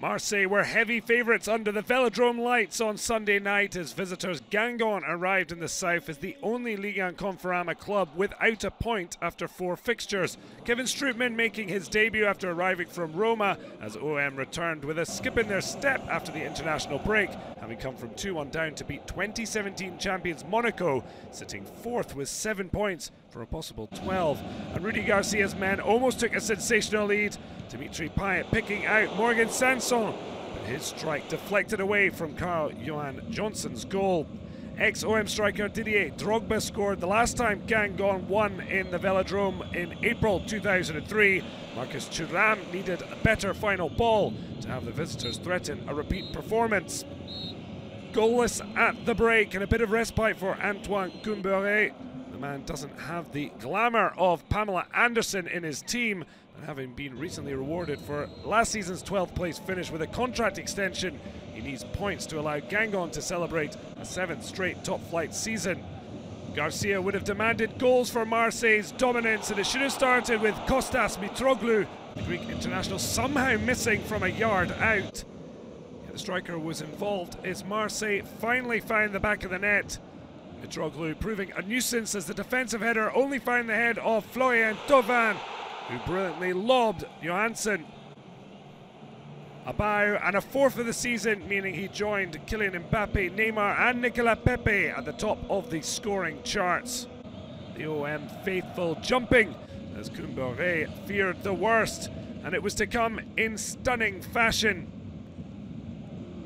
Marseille were heavy favourites under the Velodrome lights on Sunday night as visitors Guingamp arrived in the south as the only Ligue 1 Conforama club without a point after four fixtures. Kevin Strootman making his debut after arriving from Roma as OM returned with a skip in their step after the international break, having come from 2 1 down to beat 2017 champions Monaco, sitting fourth with seven points for a possible 12. And Rudy Garcia's men almost took a sensational lead. Dimitri Payet picking out Morgan Sanson, but his strike deflected away from Karl-Johan Johnsson's goal. Ex-OM striker Didier Drogba scored the last time Guingamp won in the Velodrome in April 2003. Marcus Thuram needed a better final ball to have the visitors threaten a repeat performance. Goalless at the break and a bit of respite for Antoine Kombouaré. Man doesn't have the glamour of Pamela Anderson in his team, and having been recently rewarded for last season's 12th place finish with a contract extension, he needs points to allow Guingamp to celebrate a seventh straight top flight season. Garcia would have demanded goals for Marseille's dominance, and it should have started with Kostas Mitroglou, the Greek international, somehow missing from a yard out. The striker was involved as Marseille finally found the back of the net. Mitroglou proving a nuisance as the defensive header only found the head of Florian Thauvin, who brilliantly lobbed Johansson. A bow and a fourth of the season, meaning he joined Kylian Mbappe, Neymar, and Nicolas Pepe at the top of the scoring charts. The OM faithful jumping as Kombouaré feared the worst, and it was to come in stunning fashion.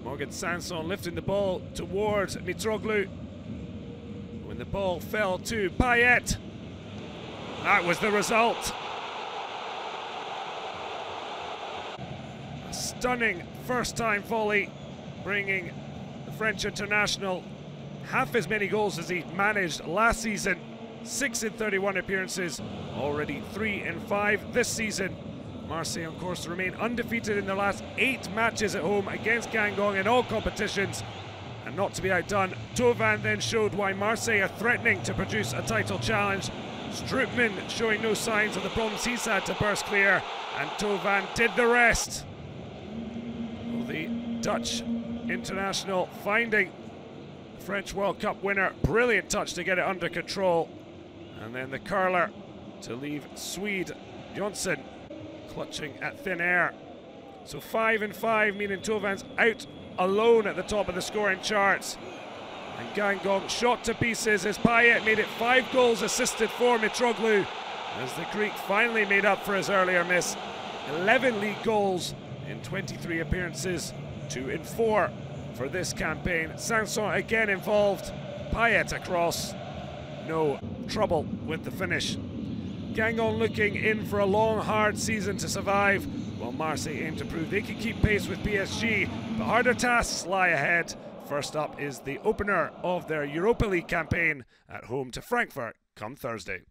Morgan Sanson lifting the ball towards Mitroglou. When the ball fell to Payet, that was the result. A stunning first time volley, bringing the French international half as many goals as he managed last season. Six in 31 appearances, already three in five this season. Marseille on course remain undefeated in their last eight matches at home against Guingamp in all competitions. And not to be outdone, Thauvin then showed why Marseille are threatening to produce a title challenge. Strootman showing no signs of the problems he's had to burst clear, and Thauvin did the rest. Well, the Dutch international finding French World Cup winner. Brilliant touch to get it under control. And then the curler to leave Swede Johnsson clutching at thin air. So five and five, meaning Thauvin's out alone at the top of the scoring charts. And Guingamp shot to pieces as Payet made it five goals assisted for Mitroglou as the Greek finally made up for his earlier miss. 11 league goals in 23 appearances, two in four for this campaign. Sanson again involved, Payet across, no trouble with the finish. Guingamp looking in for a long, hard season to survive, while Marseille aim to prove they can keep pace with PSG. But harder tasks lie ahead. First up is the opener of their Europa League campaign at home to Frankfurt come Thursday.